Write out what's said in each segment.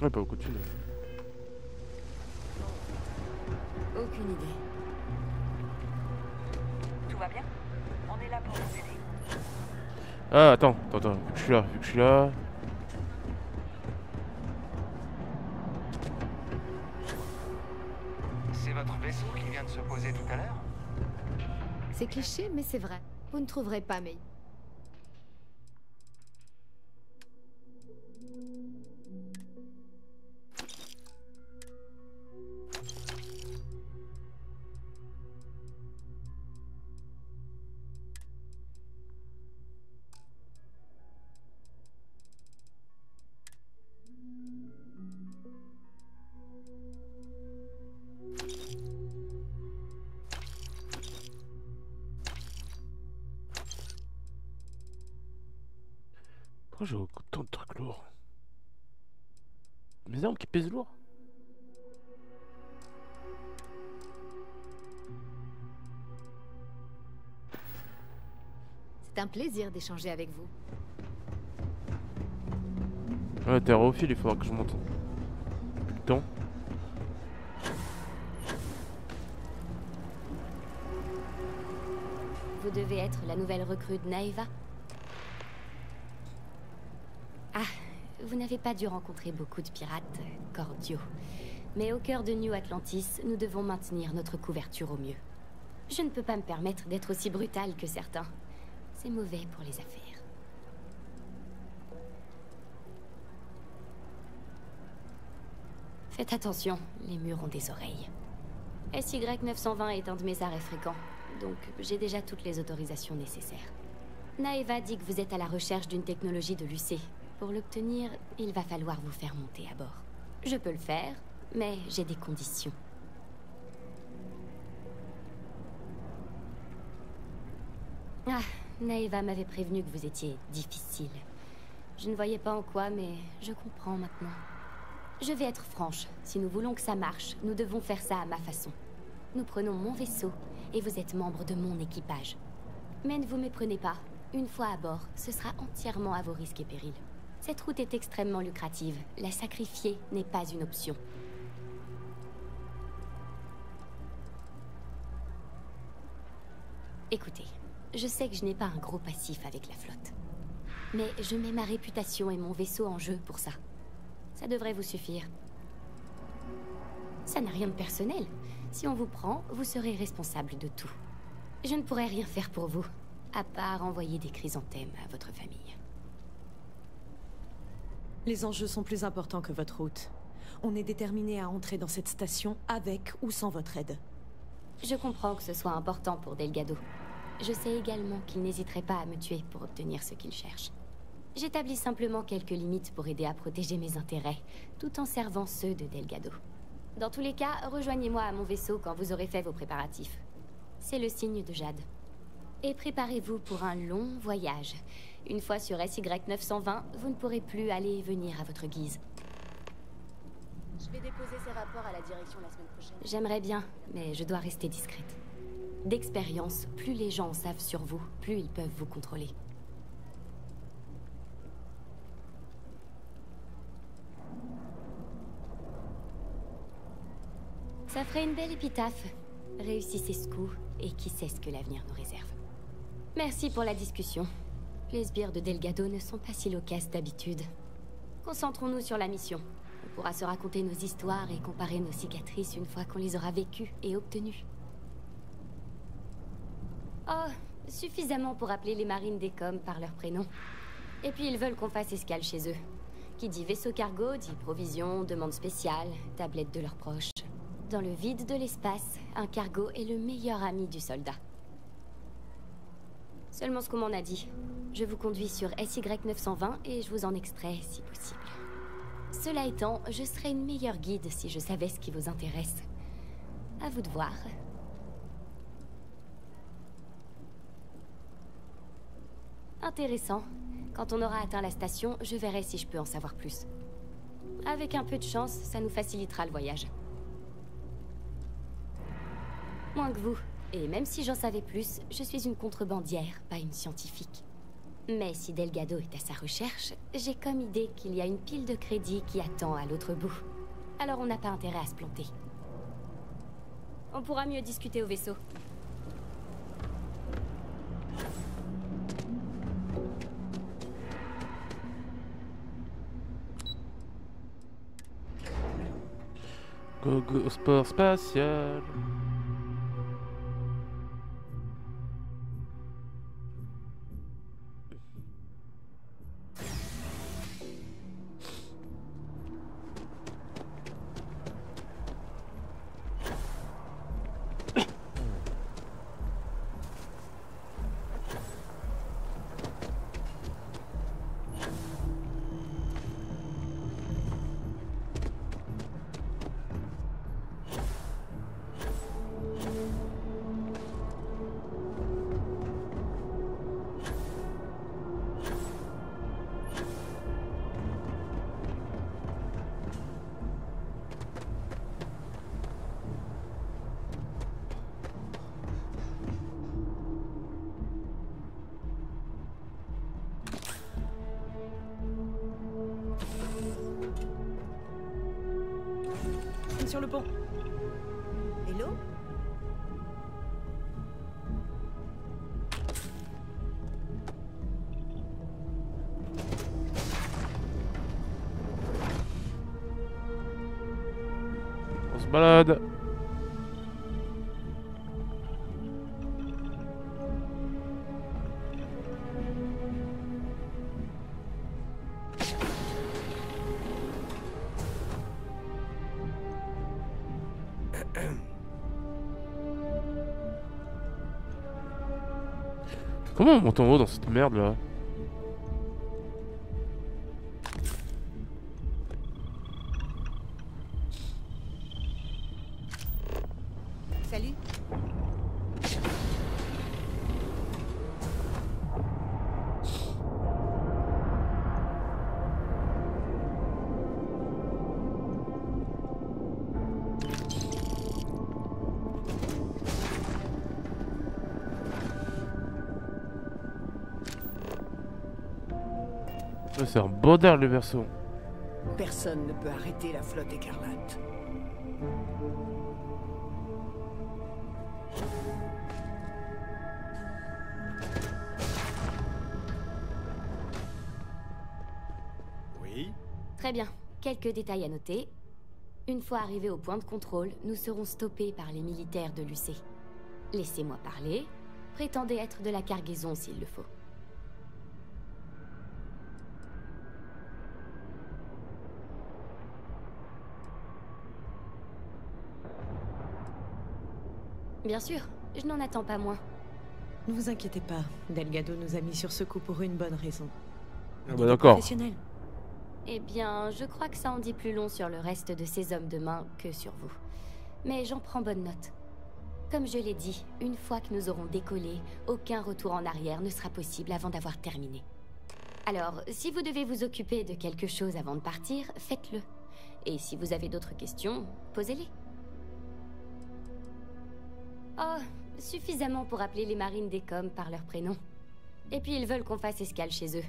Ouais, pas beaucoup de thunes. Aucune idée. Tout va bien? On est là pour vous aider. Ah, attends, attends, attends, vu que je suis là, vu que je suis là. C'est votre vaisseau qui vient de se poser tout à l'heure? C'est cliché, mais c'est vrai. Vous ne trouverez pas mais Lourd c'est un plaisir d'échanger avec vous. Ouais, t'es aérophile, il faudra que je monte. Plus de temps. Vous devez être la nouvelle recrue de Naeva Ah, vous n'avez pas dû rencontrer beaucoup de pirates cordiaux. Mais au cœur de New Atlantis, nous devons maintenir notre couverture au mieux. Je ne peux pas me permettre d'être aussi brutale que certains. C'est mauvais pour les affaires. Faites attention, les murs ont des oreilles. SY-920 est un de mes arrêts fréquents, donc j'ai déjà toutes les autorisations nécessaires. Naeva dit que vous êtes à la recherche d'une technologie de l'UC. Pour l'obtenir, il va falloir vous faire monter à bord. Je peux le faire, mais j'ai des conditions. Ah, Naeva m'avait prévenu que vous étiez difficile. Je ne voyais pas en quoi, mais je comprends maintenant. Je vais être franche. Si nous voulons que ça marche, nous devons faire ça à ma façon. Nous prenons mon vaisseau, et vous êtes membre de mon équipage. Mais ne vous méprenez pas. Une fois à bord, ce sera entièrement à vos risques et périls. Cette route est extrêmement lucrative. La sacrifier n'est pas une option. Écoutez, je sais que je n'ai pas un gros passif avec la flotte. Mais je mets ma réputation et mon vaisseau en jeu pour ça. Ça devrait vous suffire. Ça n'a rien de personnel. Si on vous prend, vous serez responsable de tout. Je ne pourrai rien faire pour vous, à part envoyer des chrysanthèmes à votre famille. Les enjeux sont plus importants que votre route. On est déterminé à entrer dans cette station avec ou sans votre aide. Je comprends que ce soit important pour Delgado. Je sais également qu'il n'hésiterait pas à me tuer pour obtenir ce qu'il cherche. J'établis simplement quelques limites pour aider à protéger mes intérêts, tout en servant ceux de Delgado. Dans tous les cas, rejoignez-moi à mon vaisseau quand vous aurez fait vos préparatifs. C'est le signe de Jade. Et préparez-vous pour un long voyage. Une fois sur SY-920, vous ne pourrez plus aller et venir à votre guise. Je vais déposer ces rapports à la direction la semaine prochaine. J'aimerais bien, mais je dois rester discrète. D'expérience, plus les gens en savent sur vous, plus ils peuvent vous contrôler. Ça ferait une belle épitaphe. Réussissez ce coup, et qui sait ce que l'avenir nous réserve. Merci pour la discussion. Les sbires de Delgado ne sont pas si loquaces d'habitude. Concentrons-nous sur la mission. On pourra se raconter nos histoires et comparer nos cicatrices une fois qu'on les aura vécues et obtenues. Oh, suffisamment pour appeler les marines des coms par leur prénom. Et puis ils veulent qu'on fasse escale chez eux. Qui dit vaisseau cargo dit provisions, demande spéciale, tablette de leurs proches. Dans le vide de l'espace, un cargo est le meilleur ami du soldat. Seulement ce qu'on m'en a dit. Je vous conduis sur SY-920 et je vous en extrais si possible. Cela étant, je serais une meilleure guide si je savais ce qui vous intéresse. À vous de voir. Intéressant. Quand on aura atteint la station, je verrai si je peux en savoir plus. Avec un peu de chance, ça nous facilitera le voyage. Moins que vous. Et même si j'en savais plus, je suis une contrebandière, pas une scientifique. Mais si Delgado est à sa recherche, j'ai comme idée qu'il y a une pile de crédit qui attend à l'autre bout. Alors on n'a pas intérêt à se planter. On pourra mieux discuter au vaisseau. Go go sport spatial. Comment on monte en haut dans cette merde là. Salut Ouais, C'est un bordel le verso. Personne ne peut arrêter la flotte écarlate. Oui Très bien. Quelques détails à noter. Une fois arrivés au point de contrôle, nous serons stoppés par les militaires de l'UC. Laissez-moi parler. Prétendez être de la cargaison s'il le faut. Bien sûr, je n'en attends pas moins. Ne vous inquiétez pas, Delgado nous a mis sur ce coup pour une bonne raison. Ah bah d'accord. professionnel. Eh bien, je crois que ça en dit plus long sur le reste de ces hommes de main que sur vous. Mais j'en prends bonne note. Comme je l'ai dit, une fois que nous aurons décollé, aucun retour en arrière ne sera possible avant d'avoir terminé. Alors, si vous devez vous occuper de quelque chose avant de partir, faites-le. Et si vous avez d'autres questions, posez-les. Oh, suffisamment pour appeler les marines des coms par leur prénom. Et puis ils veulent qu'on fasse escale chez eux.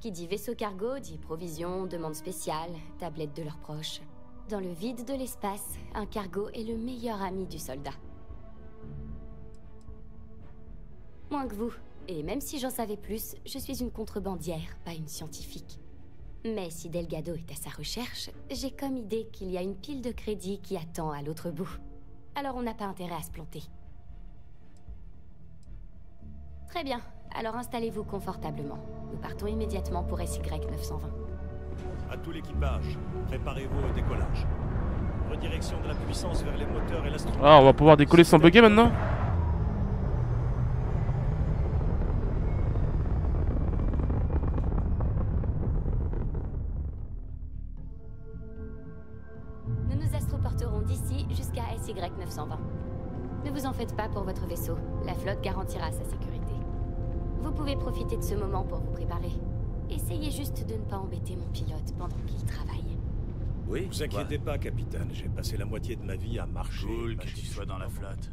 Qui dit vaisseau cargo dit provisions, demande spéciale, tablette de leurs proches. Dans le vide de l'espace, un cargo est le meilleur ami du soldat. Moins que vous. Et même si j'en savais plus, je suis une contrebandière, pas une scientifique. Mais si Delgado est à sa recherche, j'ai comme idée qu'il y a une pile de crédit qui attend à l'autre bout. Alors on n'a pas intérêt à se planter. Très bien, alors installez-vous confortablement. Nous partons immédiatement pour SY 920. À tout l'équipage, préparez-vous au décollage. Redirection de la puissance vers les moteurs et l'astronomie. Ah, on va pouvoir décoller sans bugger maintenant Nous nous astroporterons d'ici jusqu'à SY 920. Ne vous en faites pas pour votre vaisseau. La flotte garantira sa sécurité. Vous pouvez profiter de ce moment pour vous préparer. Essayez juste de ne pas embêter mon pilote pendant qu'il travaille. Oui Vous inquiétez pas, capitaine. J'ai passé la moitié de ma vie à marcher. Cool que tu sois dans la flotte.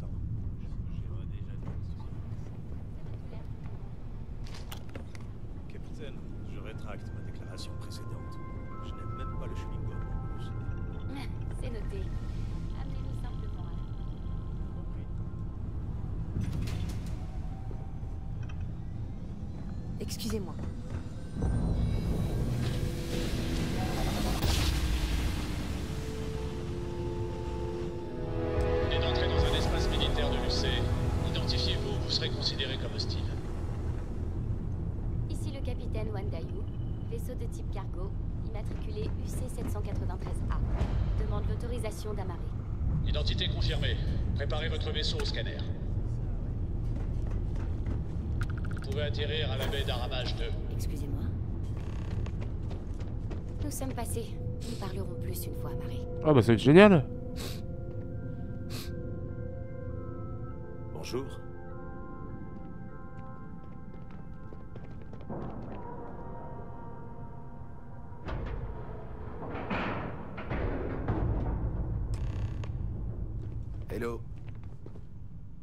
À baie d'Aramage 2. Excusez-moi. Nous sommes passés. Nous parlerons plus une fois amarrés. Ah bah ça va être génial. Bonjour. Hello.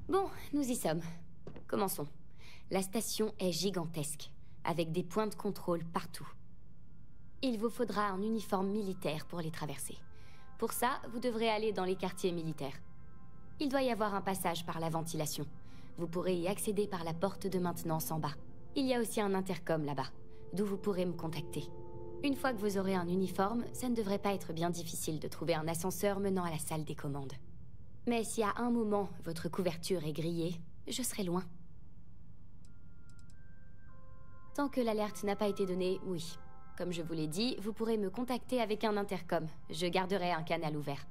Bon, nous y sommes. Commençons. La station est gigantesque, avec des points de contrôle partout. Il vous faudra un uniforme militaire pour les traverser. Pour ça, vous devrez aller dans les quartiers militaires. Il doit y avoir un passage par la ventilation. Vous pourrez y accéder par la porte de maintenance en bas. Il y a aussi un intercom là-bas, d'où vous pourrez me contacter. Une fois que vous aurez un uniforme, ça ne devrait pas être bien difficile de trouver un ascenseur menant à la salle des commandes. Mais si à un moment votre couverture est grillée, je serai loin. Tant que l'alerte n'a pas été donnée, oui. Comme je vous l'ai dit, vous pourrez me contacter avec un intercom. Je garderai un canal ouvert.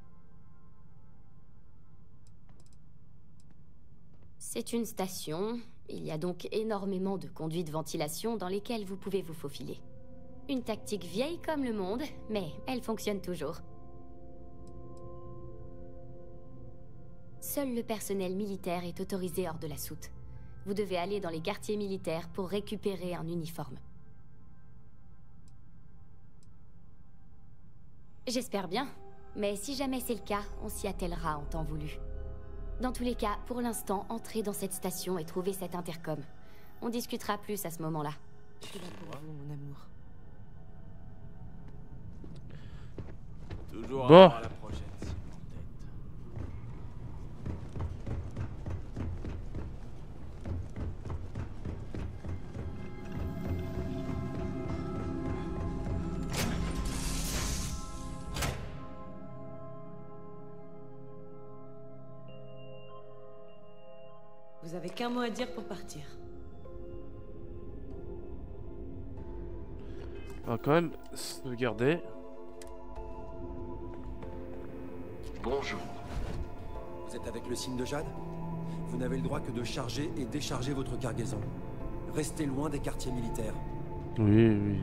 C'est une station. Il y a donc énormément de conduits de ventilation dans lesquels vous pouvez vous faufiler. Une tactique vieille comme le monde, mais elle fonctionne toujours. Seul le personnel militaire est autorisé hors de la soute. Vous devez aller dans les quartiers militaires pour récupérer un uniforme. J'espère bien, mais si jamais c'est le cas, on s'y attellera en temps voulu. Dans tous les cas, pour l'instant, entrez dans cette station et trouvez cet intercom. On discutera plus à ce moment-là. Je suis là pour vous, mon amour. Toujours Bon. la mot à dire pour partir. On va quand même sauvegarder. Bonjour. Vous êtes avec le signe de Jade? Vous n'avez le droit que de charger et décharger votre cargaison. Restez loin des quartiers militaires. Oui, oui.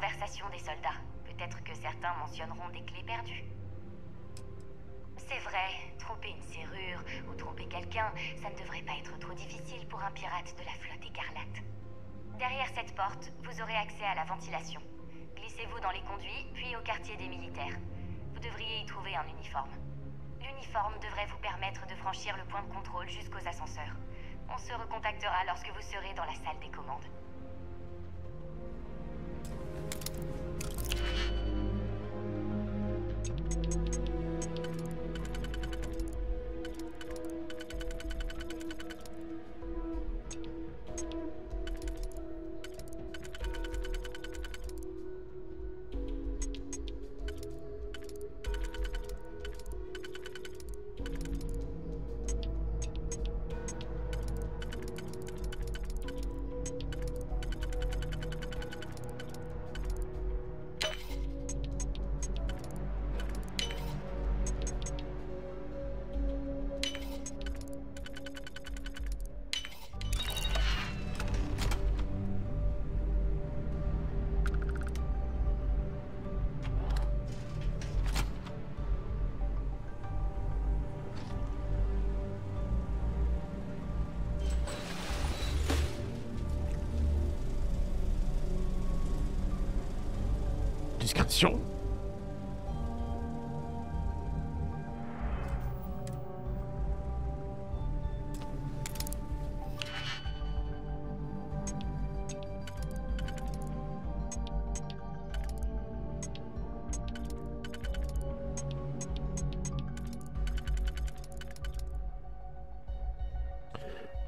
Des soldats. Peut-être que certains mentionneront des clés perdues. C'est vrai, tromper une serrure ou tromper quelqu'un, ça ne devrait pas être trop difficile pour un pirate de la flotte écarlate. Derrière cette porte, vous aurez accès à la ventilation. Glissez-vous dans les conduits, puis au quartier des militaires. Vous devriez y trouver un uniforme. L'uniforme devrait vous permettre de franchir le point de contrôle jusqu'aux ascenseurs. On se recontactera lorsque vous serez dans la salle des commandes.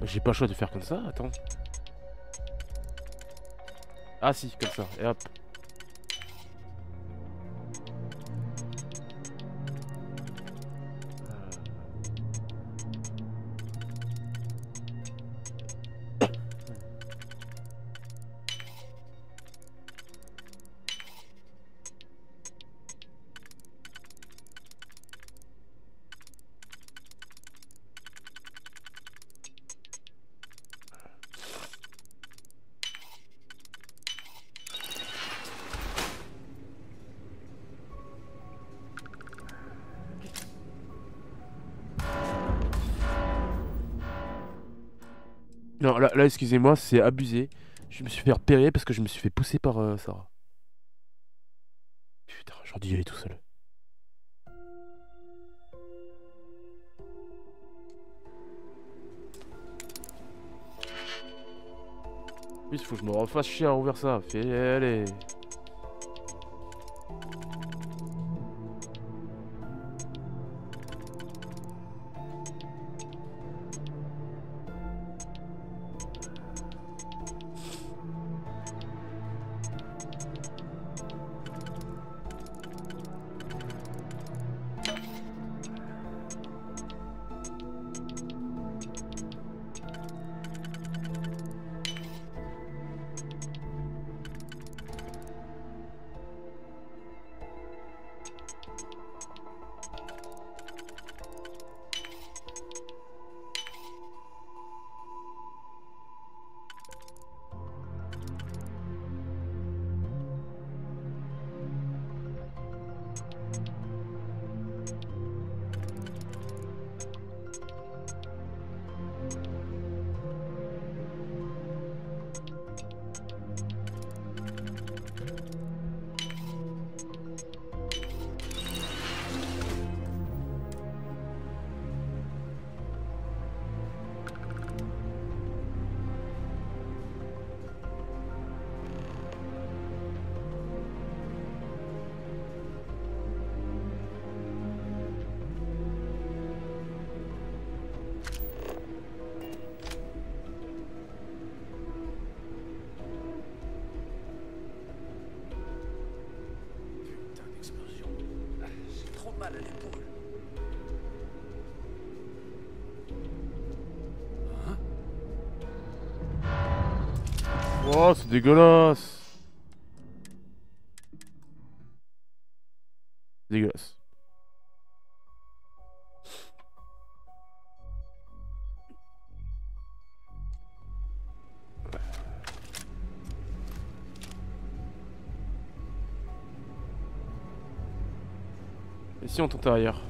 J'ai pas le choix de faire comme ça, attends. Ah si, comme ça, et hop. Non, là, là excusez-moi, c'est abusé. Je me suis fait repérer parce que je me suis fait pousser par euh, Sarah. Putain, j'aurais dû y aller tout seul. Il faut que je me refasse chier à ouvrir ça. Aller. Oh, c'est dégueulasse. Dégueulasse. Et si on tentait ailleurs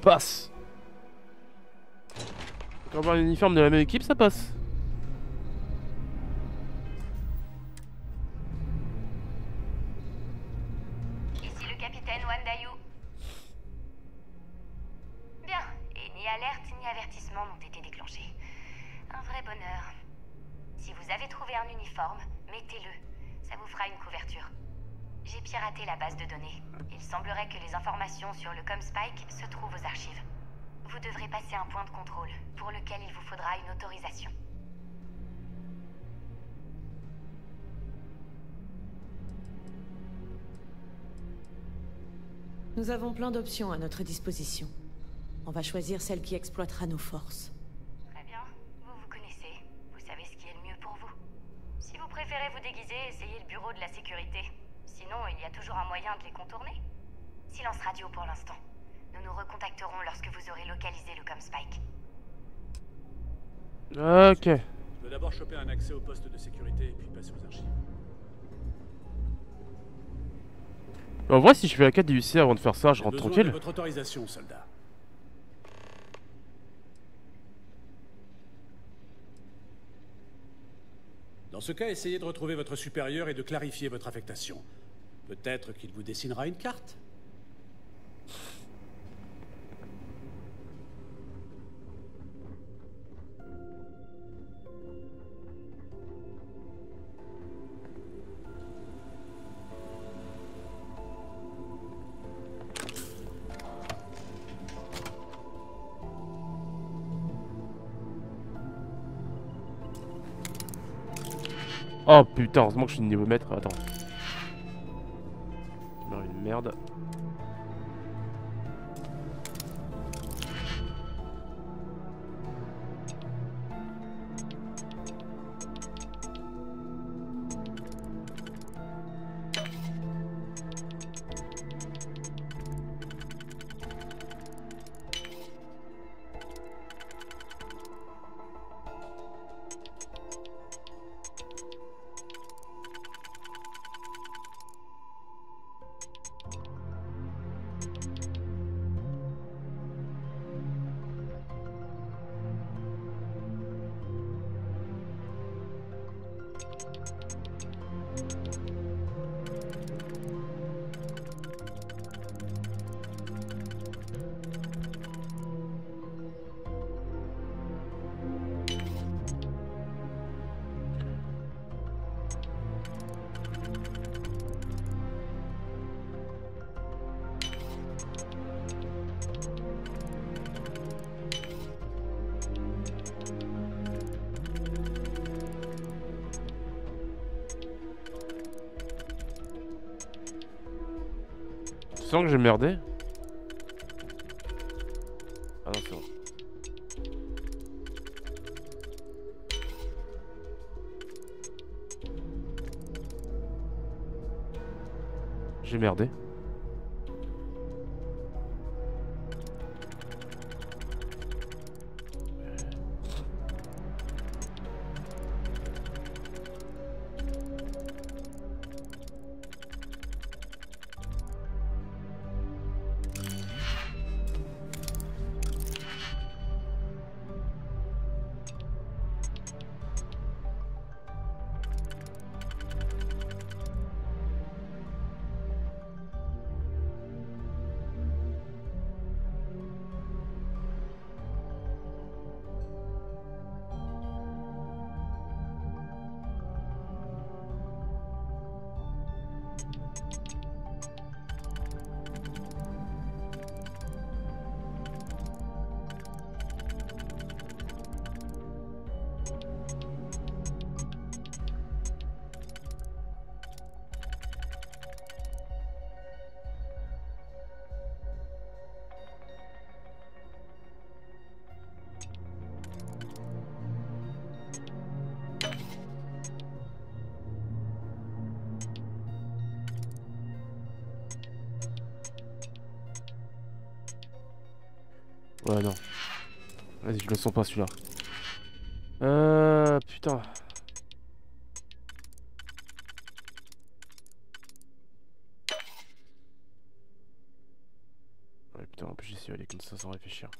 passe. Quand on voit l'uniforme de la même équipe, ça passe. Nous avons plein d'options à notre disposition. On va choisir celle qui exploitera nos forces. Très bien, vous vous connaissez. Vous savez ce qui est le mieux pour vous. Si vous préférez vous déguiser, essayez le bureau de la sécurité. Sinon, il y a toujours un moyen de les contourner. Silence radio pour l'instant. Nous nous recontacterons lorsque vous aurez localisé le Comspike. Ok. Je dois d'abord choper un accès au poste de sécurité et puis passer aux archives. En vrai, si je fais la quête du UC avant de faire ça, je rentre tranquille. de votre autorisation, soldat. Dans ce cas, essayez de retrouver votre supérieur et de clarifier votre affectation. Peut-être qu'il vous dessinera une carte. Oh putain, heureusement que je suis niveau maître. Attends. Meurs une merde. Sens que j'ai merdé Ah non. J'ai merdé. Ouais, non. Vas-y, je le sens pas celui-là. Euh. Putain. Ouais, putain, plus j'essaie aller comme ça sans réfléchir.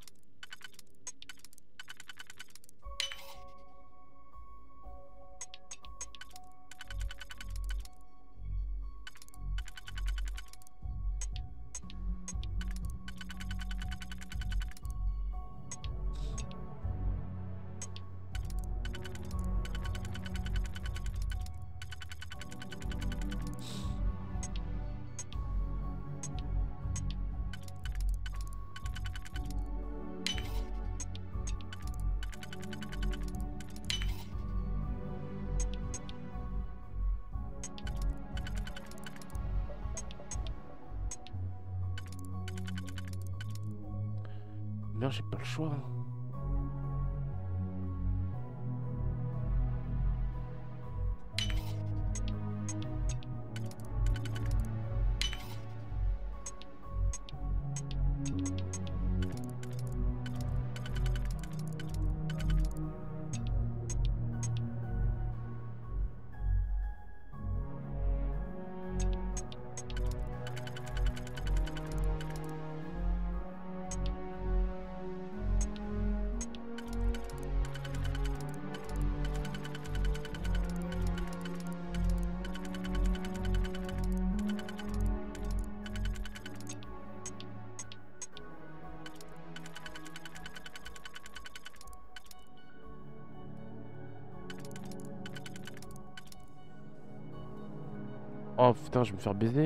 Oh putain, je vais me faire baiser.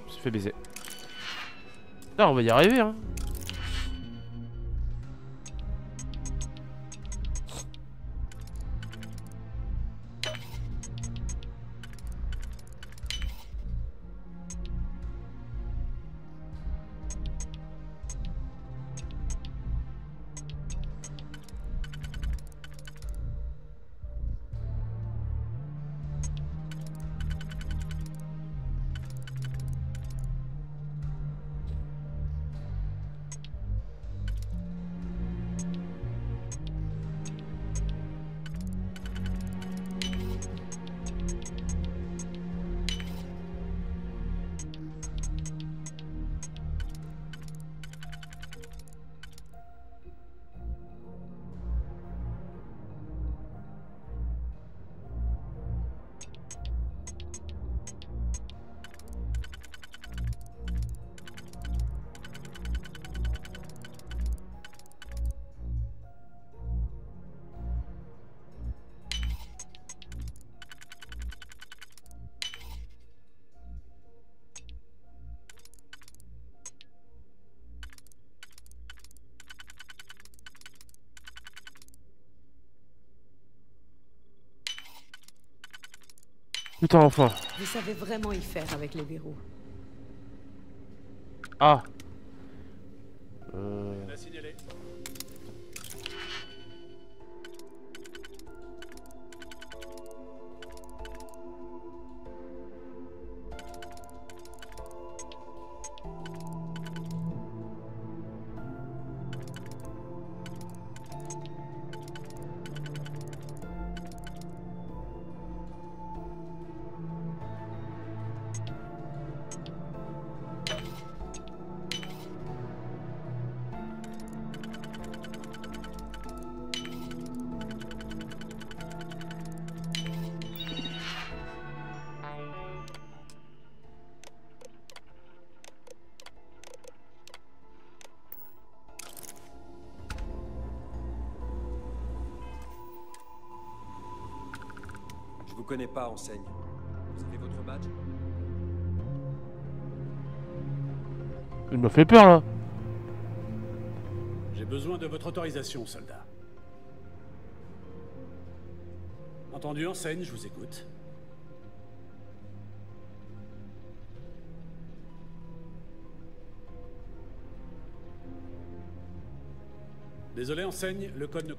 Je me suis fait baiser. Là, on va y arriver hein. Putain, enfin. Vous savez vraiment y faire avec les verrous. Ah. Enseigne. Vous avez votre badge Il m'a fait peur là. J'ai besoin de votre autorisation, soldat. Entendu, enseigne, je vous écoute. Désolé, enseigne, le code ne...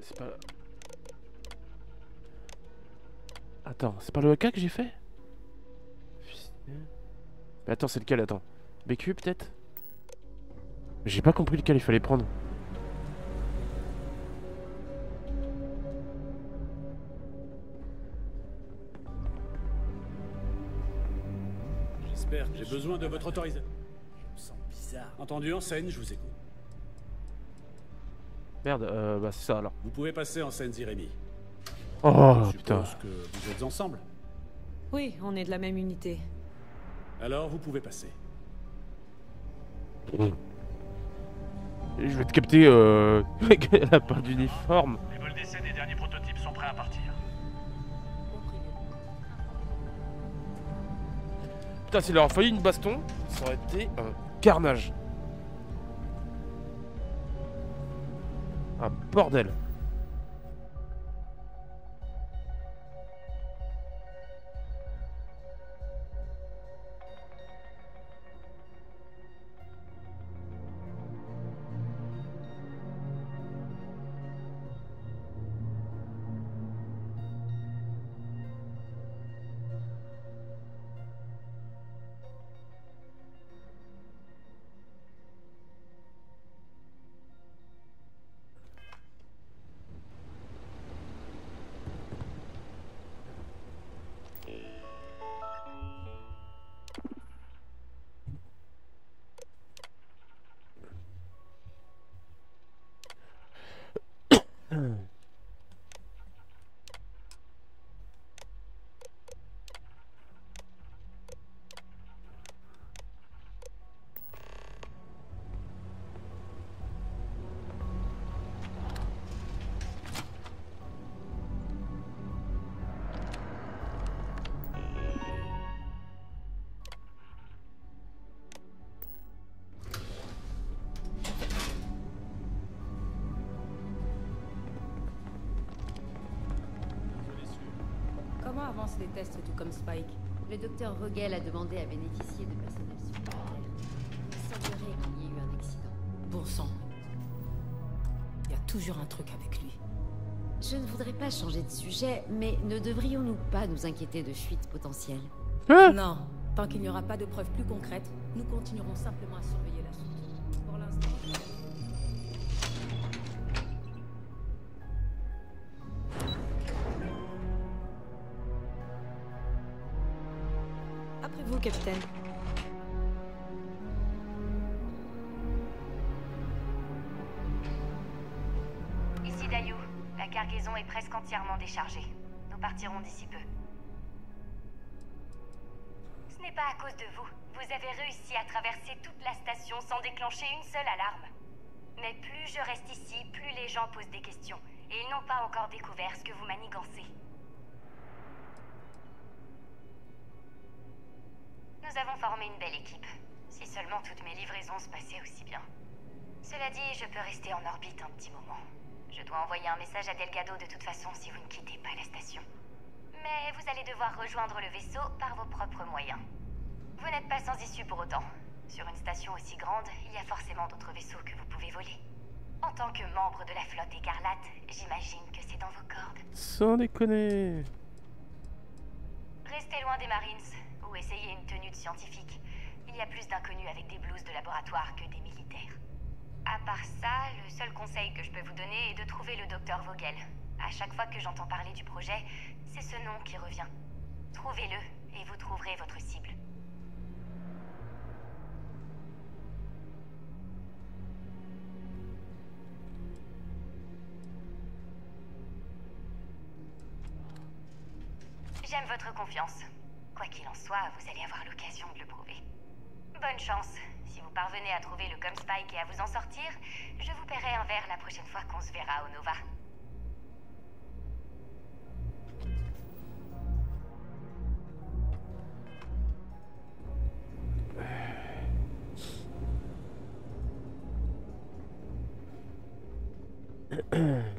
C'est pas... Attends, c'est pas le AK que j'ai fait? Mais attends, c'est lequel? Attends. BQ peut-être? J'ai pas compris lequel il fallait prendre. J'espère. J'ai besoin de votre autorisation. Je me sens bizarre. Entendu en scène, je vous écoute. Merde, euh, bah c'est ça alors. Vous pouvez passer en scène, Jérémy. Oh je putain. que vous êtes ensemble. Oui, on est de la même unité. Alors vous pouvez passer. Je vais te capter, euh... Elle a pas d'uniforme. Les vols d'essai des derniers prototypes sont prêts à partir. Putain, s'il leur a fallu une baston, ça aurait été un carnage. Un bordel. Comment avancent les tests du Comspike Le docteur Vogel a demandé à bénéficier de personnel supplémentaire. Il semblerait qu'il y ait eu un accident. Bon sang. Il y a toujours un truc avec lui. Je ne voudrais pas changer de sujet, mais ne devrions-nous pas nous inquiéter de fuites potentielles? Non. Tant qu'il n'y aura pas de preuves plus concrètes, nous continuerons simplement à surveiller à cause de vous. Vous avez réussi à traverser toute la station sans déclencher une seule alarme. Mais plus je reste ici, plus les gens posent des questions. Et ils n'ont pas encore découvert ce que vous manigancez. Nous avons formé une belle équipe. Si seulement toutes mes livraisons se passaient aussi bien. Cela dit, je peux rester en orbite un petit moment. Je dois envoyer un message à Delgado de toute façon si vous ne quittez pas la station. Mais vous allez devoir rejoindre le vaisseau par vos propres moyens. Vous n'êtes pas sans issue pour autant. Sur une station aussi grande, il y a forcément d'autres vaisseaux que vous pouvez voler. En tant que membre de la flotte écarlate, j'imagine que c'est dans vos cordes. Sans déconner. Restez loin des Marines, ou essayez une tenue de scientifique. Il y a plus d'inconnus avec des blouses de laboratoire que des militaires. À part ça, le seul conseil que je peux vous donner est de trouver le docteur Vogel. À chaque fois que j'entends parler du projet, c'est ce nom qui revient. Trouvez-le et vous trouverez votre cible. J'aime votre confiance. Quoi qu'il en soit, vous allez avoir l'occasion de le prouver. Bonne chance. Si vous parvenez à trouver le Comspike et à vous en sortir, je vous paierai un verre la prochaine fois qu'on se verra au Nova.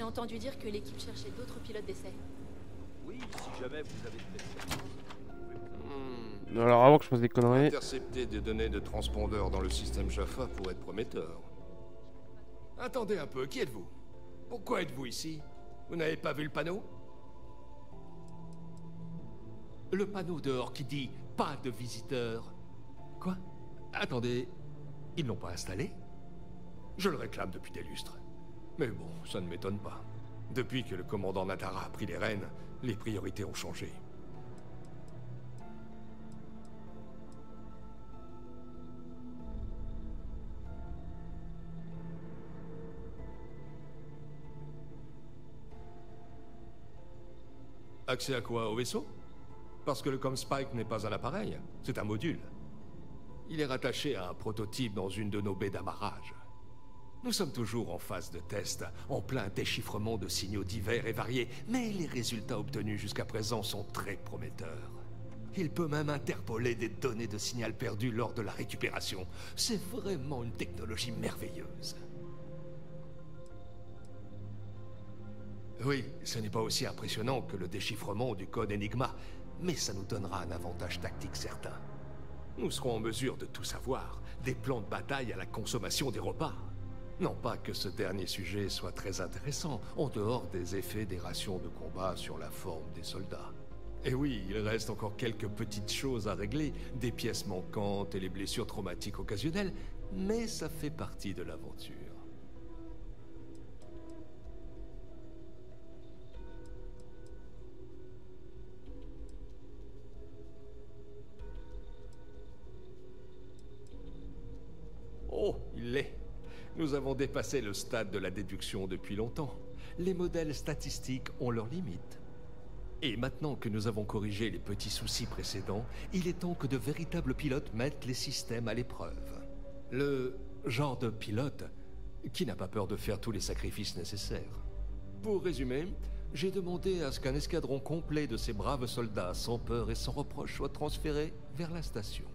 J'ai entendu dire que l'équipe cherchait d'autres pilotes d'essai. Oui, si jamais vous avez de Alors avant que je fasse des conneries. Intercepter des données de transpondeur dans le système Jaffa pourrait être prometteur. Attendez un peu, qui êtes-vous? Pourquoi êtes-vous ici? Vous n'avez pas vu le panneau? Le panneau dehors qui dit « Pas de visiteurs ». Quoi? Attendez, ils l'ont pas installé? Je le réclame depuis des lustres. Mais bon, ça ne m'étonne pas. Depuis que le commandant Natara a pris les rênes, les priorités ont changé. Accès à quoi? Au vaisseau? Parce que le ComSpike n'est pas un appareil, c'est un module. Il est rattaché à un prototype dans une de nos baies d'amarrage. Nous sommes toujours en phase de test, en plein déchiffrement de signaux divers et variés, mais les résultats obtenus jusqu'à présent sont très prometteurs. Il peut même interpoler des données de signal perdues lors de la récupération. C'est vraiment une technologie merveilleuse. Oui, ce n'est pas aussi impressionnant que le déchiffrement du code Enigma, mais ça nous donnera un avantage tactique certain. Nous serons en mesure de tout savoir, des plans de bataille à la consommation des repas. Non pas que ce dernier sujet soit très intéressant, en dehors des effets des rations de combat sur la forme des soldats. Et oui, il reste encore quelques petites choses à régler, des pièces manquantes et les blessures traumatiques occasionnelles, mais ça fait partie de l'aventure. Oh, il l'est. Nous avons dépassé le stade de la déduction depuis longtemps. Les modèles statistiques ont leurs limites. Et maintenant que nous avons corrigé les petits soucis précédents, il est temps que de véritables pilotes mettent les systèmes à l'épreuve. Le genre de pilote qui n'a pas peur de faire tous les sacrifices nécessaires. Pour résumer, j'ai demandé à ce qu'un escadron complet de ces braves soldats sans peur et sans reproche soit transféré vers la station.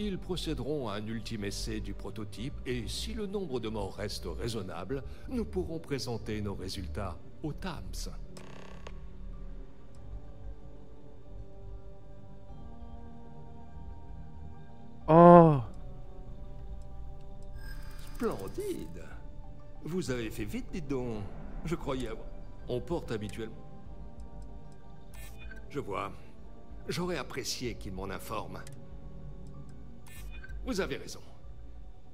Ils procéderont à un ultime essai du prototype et si le nombre de morts reste raisonnable, nous pourrons présenter nos résultats au TAMS. Oh Splendide Vous avez fait vite, dites donc. Je croyais avoir... On porte habituellement. Je vois. J'aurais apprécié qu'il m'en informe. Vous avez raison.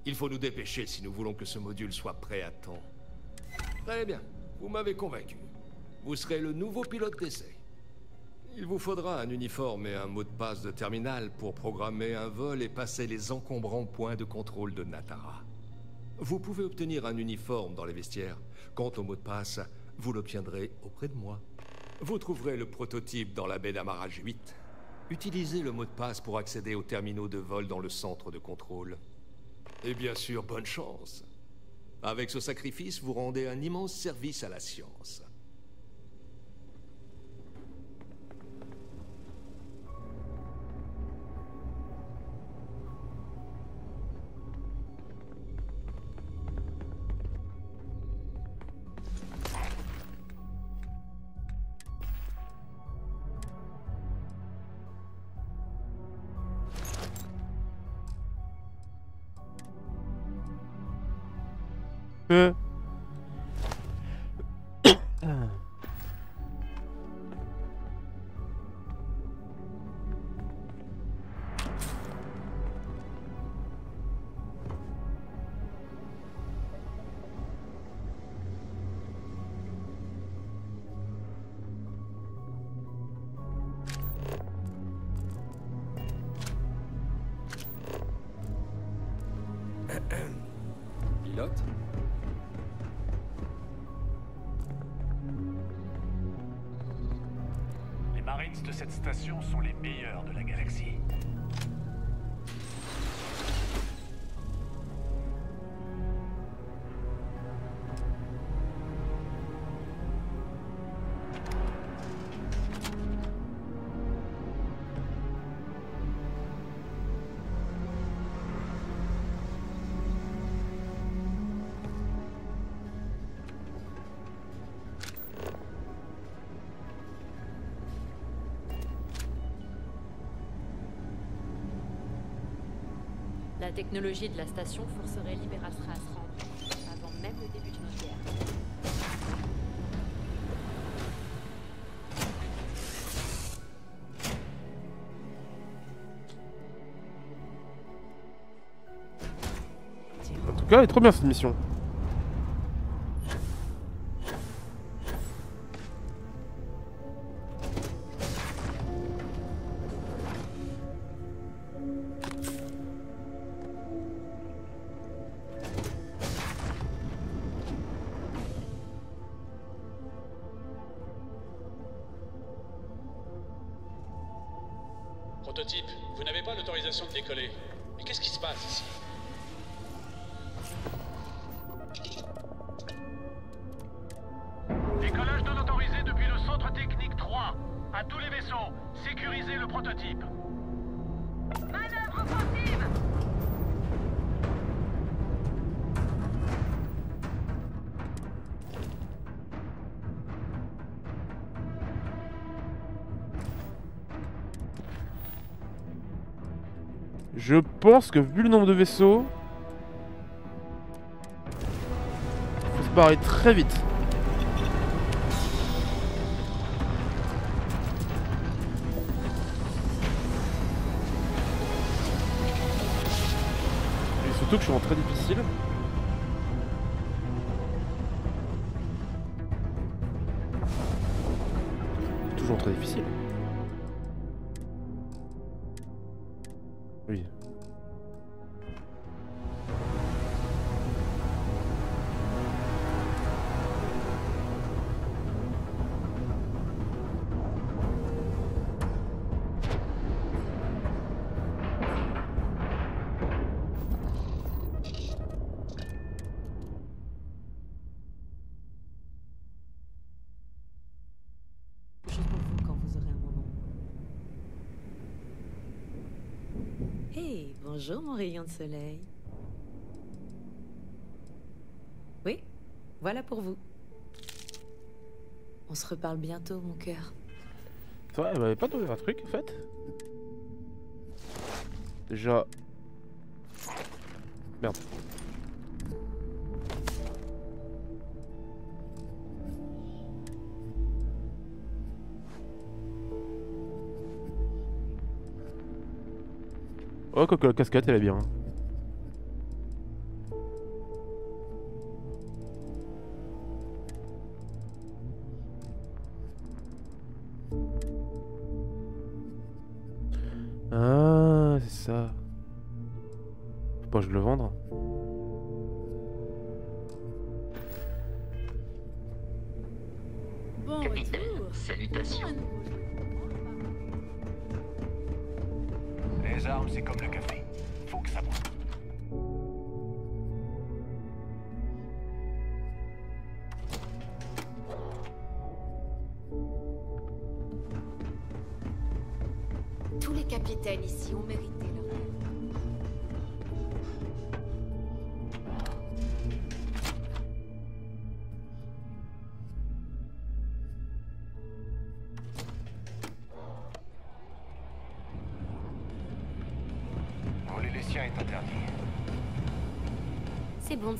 Il faut nous dépêcher si nous voulons que ce module soit prêt à temps. Très bien, vous m'avez convaincu. Vous serez le nouveau pilote d'essai. Il vous faudra un uniforme et un mot de passe de terminal pour programmer un vol et passer les encombrants points de contrôle de Natara. Vous pouvez obtenir un uniforme dans les vestiaires. Quant au mot de passe, vous l'obtiendrez auprès de moi. Vous trouverez le prototype dans la baie d'amarrage 8. Utilisez le mot de passe pour accéder aux terminaux de vol dans le centre de contrôle. Et bien sûr, bonne chance. Avec ce sacrifice, vous rendez un immense service à la science. Euh. Sont les La technologie de la station forcerait Liberastra à se avant même le début d'une guerre. En tout cas, elle est trop bien cette mission. Vous n'avez pas l'autorisation de décoller. Mais qu'est-ce qui se passe ici Décollage non autorisé depuis le centre technique 3. À tous les vaisseaux, sécurisez le prototype. Je pense que vu le nombre de vaisseaux... Faut se barrer très vite. Et surtout que je suis en très difficile. Toujours très difficile. Soleil. Oui, voilà pour vous. On se reparle bientôt, mon cœur. Vrai, elle m'avait pas donné un truc en fait Déjà. Merde. Oh, quoique la casquette elle est bien.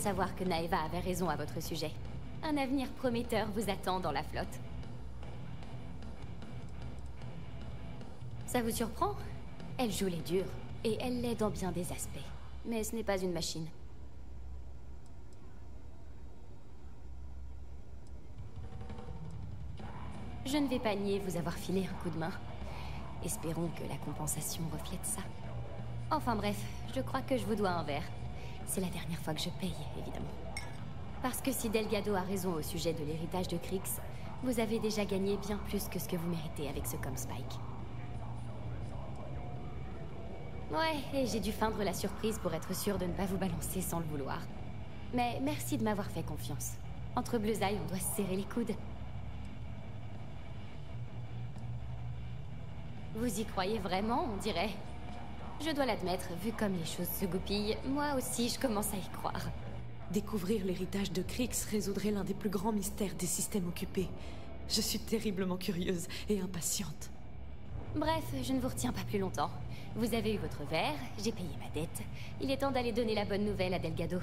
Savoir que Naeva avait raison à votre sujet. Un avenir prometteur vous attend dans la flotte. Ça vous surprend? Elle joue les durs, et elle l'est dans bien des aspects. Mais ce n'est pas une machine. Je ne vais pas nier vous avoir filé un coup de main. Espérons que la compensation reflète ça. Enfin bref, je crois que je vous dois un verre. C'est la dernière fois que je paye, évidemment. Parce que si Delgado a raison au sujet de l'héritage de Krix, vous avez déjà gagné bien plus que ce que vous méritez avec ce Spike. Ouais, et j'ai dû feindre la surprise pour être sûr de ne pas vous balancer sans le vouloir. Mais merci de m'avoir fait confiance. Entre Bleusailles, on doit se serrer les coudes. Vous y croyez vraiment, on dirait? Je dois l'admettre, vu comme les choses se goupillent, moi aussi je commence à y croire. Découvrir l'héritage de Krix résoudrait l'un des plus grands mystères des systèmes occupés. Je suis terriblement curieuse et impatiente. Bref, je ne vous retiens pas plus longtemps. Vous avez eu votre verre, j'ai payé ma dette. Il est temps d'aller donner la bonne nouvelle à Delgado.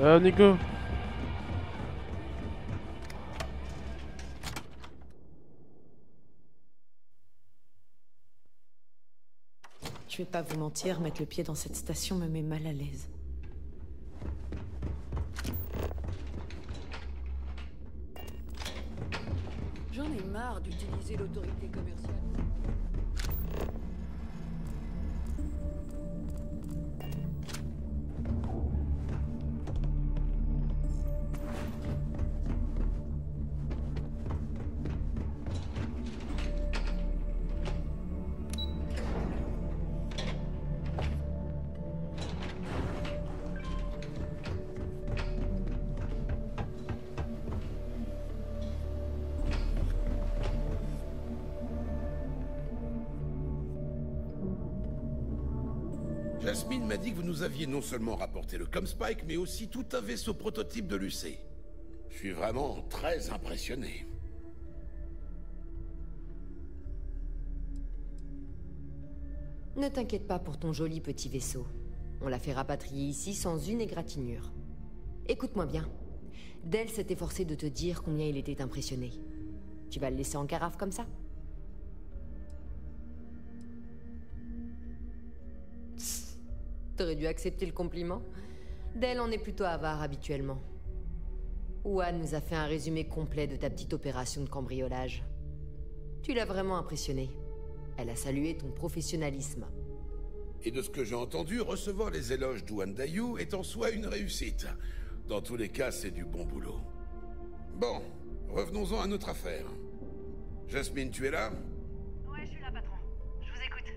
Euh, Nico vais pas vous mentir, mettre le pied dans cette station me met mal à l'aise. J'en ai marre d'utiliser l'autorité commerciale. Jasmine m'a dit que vous nous aviez non seulement rapporté le Comspike, mais aussi tout un vaisseau prototype de l'UC. Je suis vraiment très impressionné. Ne t'inquiète pas pour ton joli petit vaisseau. On l'a fait rapatrier ici sans une égratignure. Écoute-moi bien. Dell s'est efforcé de te dire combien il était impressionné. Tu vas le laisser en carafe comme ça? T'aurais dû accepter le compliment. Dell en est plutôt avare habituellement. Wan nous a fait un résumé complet de ta petite opération de cambriolage. Tu l'as vraiment impressionné. Elle a salué ton professionnalisme. Et de ce que j'ai entendu, recevoir les éloges d'Uan Dayu est en soi une réussite. Dans tous les cas, c'est du bon boulot. Bon, revenons-en à notre affaire. Jasmine, tu es là? Ouais, je suis là, patron. Je vous écoute.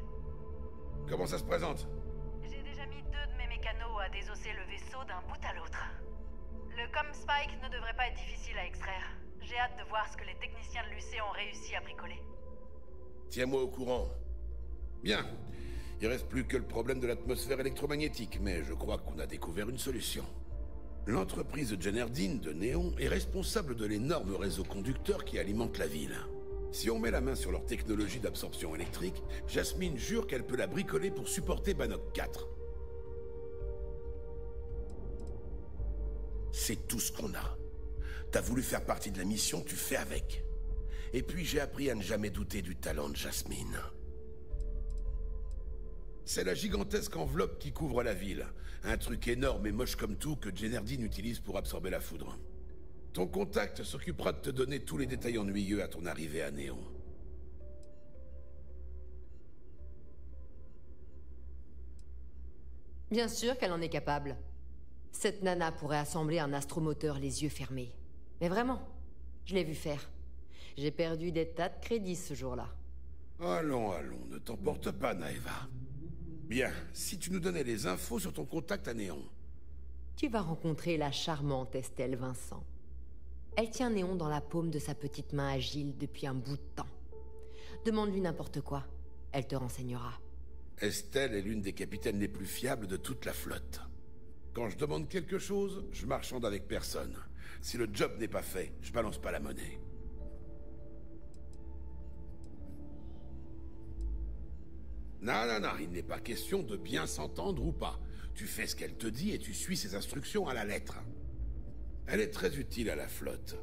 Comment ça se présente? Désosser le vaisseau d'un bout à l'autre. Le Comspike ne devrait pas être difficile à extraire. J'ai hâte de voir ce que les techniciens de l'UC ont réussi à bricoler. Tiens-moi au courant. Bien. Il reste plus que le problème de l'atmosphère électromagnétique, mais je crois qu'on a découvert une solution. L'entreprise Generdine de Néon est responsable de l'énorme réseau conducteur qui alimente la ville. Si on met la main sur leur technologie d'absorption électrique, Jasmine jure qu'elle peut la bricoler pour supporter Bannock 4. C'est tout ce qu'on a. T'as voulu faire partie de la mission, tu fais avec. Et puis j'ai appris à ne jamais douter du talent de Jasmine. C'est la gigantesque enveloppe qui couvre la ville. Un truc énorme et moche comme tout que Jenerdine utilise pour absorber la foudre. Ton contact s'occupera de te donner tous les détails ennuyeux à ton arrivée à Néon. Bien sûr qu'elle en est capable. Cette nana pourrait assembler un astromoteur les yeux fermés. Mais vraiment, je l'ai vu faire. J'ai perdu des tas de crédits ce jour-là. Allons, allons, ne t'emporte pas, Naeva. Bien, si tu nous donnais les infos sur ton contact à Néon. Tu vas rencontrer la charmante Estelle Vincent. Elle tient Néon dans la paume de sa petite main agile depuis un bout de temps. Demande-lui n'importe quoi, elle te renseignera. Estelle est l'une des capitaines les plus fiables de toute la flotte. Quand je demande quelque chose, je marchande avec personne. Si le job n'est pas fait, je balance pas la monnaie. Non, non, non, il n'est pas question de bien s'entendre ou pas. Tu fais ce qu'elle te dit et tu suis ses instructions à la lettre. Elle est très utile à la flotte.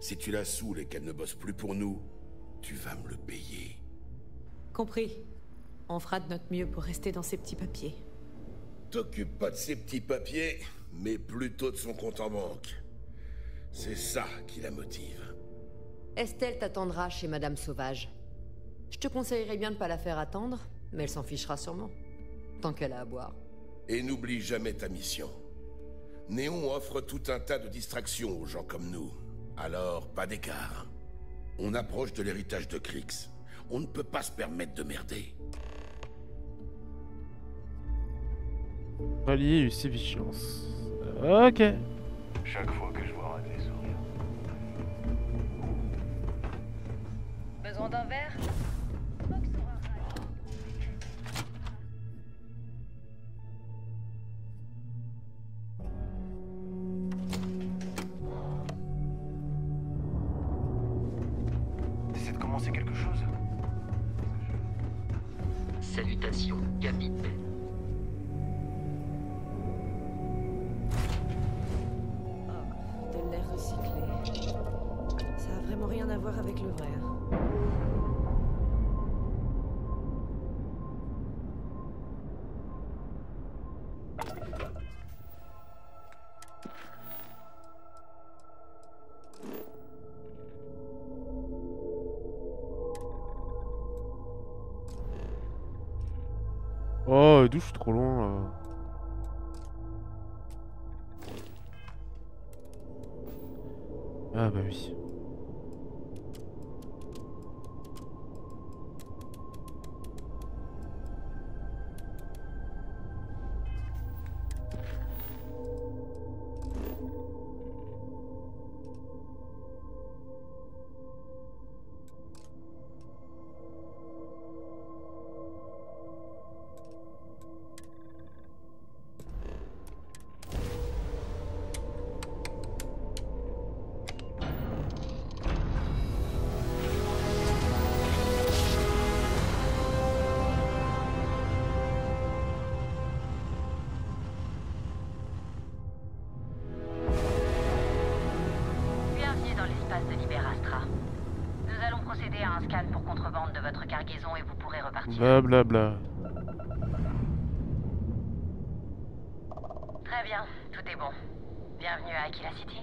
Si tu la saoules et qu'elle ne bosse plus pour nous, tu vas me le payer. Compris. On fera de notre mieux pour rester dans ces petits papiers. T'occupe pas de ses petits papiers, mais plutôt de son compte en banque. C'est ça qui la motive. Estelle t'attendra chez Madame Sauvage. Je te conseillerais bien de pas la faire attendre, mais elle s'en fichera sûrement. Tant qu'elle a à boire. Et n'oublie jamais ta mission. Néon offre tout un tas de distractions aux gens comme nous. Alors, pas d'écart. On approche de l'héritage de Krix. On ne peut pas se permettre de merder. Rallier UC Vigilance. Ok. Chaque fois que je vois un des sourire. Besoin d'un verre? L'espace de Liberastra. Nous allons procéder à un scan pour contrebande de votre cargaison et vous pourrez repartir. Bla bla bla. Très bien, tout est bon. Bienvenue à Aquila City.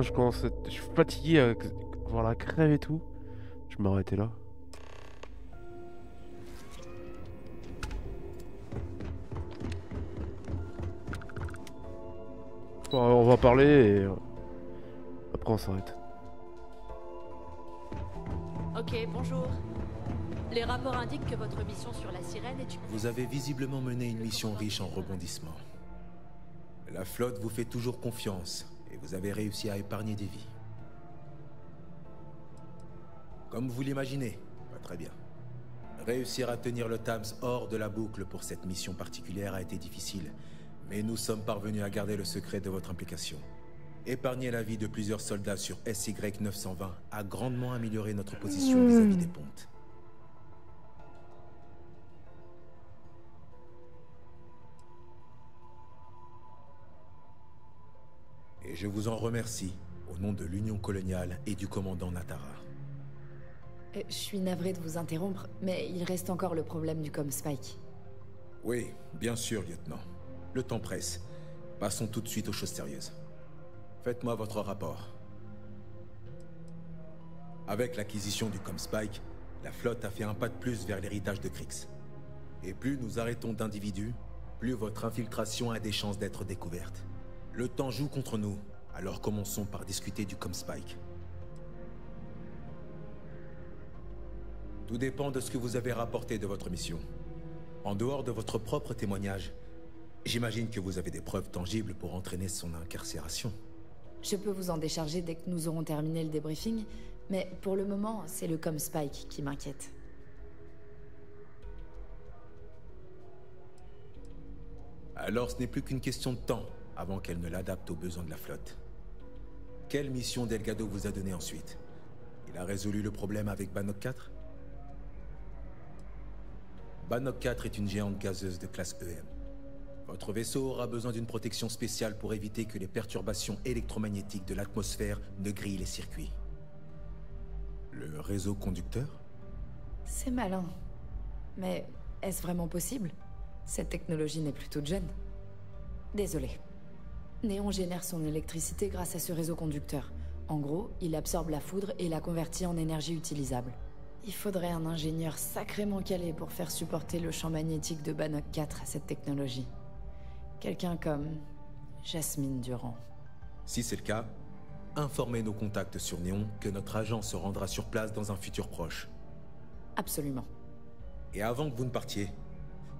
Moi je commence à... Je suis fatigué à voir la crève et tout. Je vais m'arrêter là. Bon, on va parler et... euh, Après on s'arrête. Ok, bonjour. Les rapports indiquent que votre mission sur la sirène est une... Vous avez visiblement mené une mission riche en rebondissements. La flotte vous fait toujours confiance et vous avez réussi à épargner des vies. Comme vous l'imaginez, pas très bien. Réussir à tenir le Thames hors de la boucle pour cette mission particulière a été difficile, mais nous sommes parvenus à garder le secret de votre implication. Épargner la vie de plusieurs soldats sur SY-920 a grandement amélioré notre position vis-à-vis des pontes. Je vous en remercie au nom de l'Union coloniale et du commandant Natara. Euh, Je suis navrée de vous interrompre, mais il reste encore le problème du Comspike. Oui, bien sûr, lieutenant. Le temps presse. Passons tout de suite aux choses sérieuses. Faites-moi votre rapport. Avec l'acquisition du Comspike, la flotte a fait un pas de plus vers l'héritage de Krix. Et plus nous arrêtons d'individus, plus votre infiltration a des chances d'être découverte. Le temps joue contre nous, alors commençons par discuter du Comspike. Tout dépend de ce que vous avez rapporté de votre mission. En dehors de votre propre témoignage, j'imagine que vous avez des preuves tangibles pour entraîner son incarcération. Je peux vous en décharger dès que nous aurons terminé le débriefing, mais pour le moment, c'est le Comspike qui m'inquiète. Alors ce n'est plus qu'une question de temps avant qu'elle ne l'adapte aux besoins de la flotte. Quelle mission Delgado vous a donnée ensuite? Il a résolu le problème avec Bannock 4 Bannock 4 est une géante gazeuse de classe EM. Votre vaisseau aura besoin d'une protection spéciale pour éviter que les perturbations électromagnétiques de l'atmosphère ne grillent les circuits. Le réseau conducteur? C'est malin. Mais est-ce vraiment possible? Cette technologie n'est plus toute jeune. Désolé. Néon génère son électricité grâce à ce réseau conducteur. En gros, il absorbe la foudre et la convertit en énergie utilisable. Il faudrait un ingénieur sacrément calé pour faire supporter le champ magnétique de Bannock 4 à cette technologie. Quelqu'un comme Jasmine Durand. Si c'est le cas, informez nos contacts sur Néon que notre agent se rendra sur place dans un futur proche. Absolument. Et avant que vous ne partiez,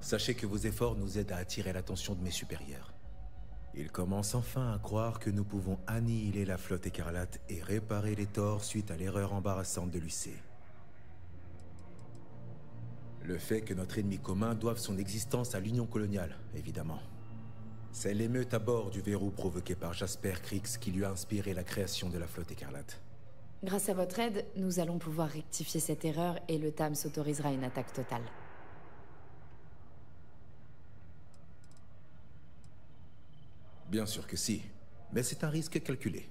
sachez que vos efforts nous aident à attirer l'attention de mes supérieurs. Ils commencent enfin à croire que nous pouvons annihiler la flotte écarlate et réparer les torts suite à l'erreur embarrassante de l'UC. Le fait que notre ennemi commun doive son existence à l'Union coloniale, évidemment. C'est l'émeute à bord du verrou provoqué par Jasper Krix qui lui a inspiré la création de la flotte écarlate. Grâce à votre aide, nous allons pouvoir rectifier cette erreur et le TAM s'autorisera une attaque totale. Bien sûr que si, mais c'est un risque calculé.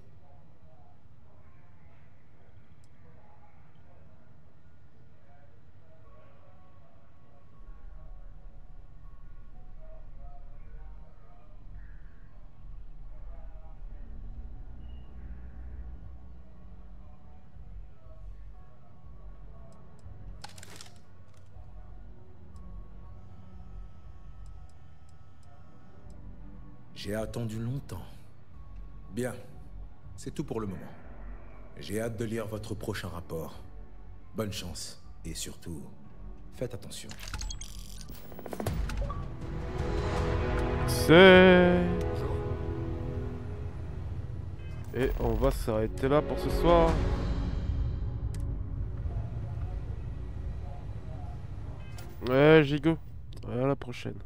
J'ai attendu longtemps. Bien. C'est tout pour le moment. J'ai hâte de lire votre prochain rapport. Bonne chance. Et surtout, faites attention. C'est... Et on va s'arrêter là pour ce soir. Ouais, Gigo. À la prochaine.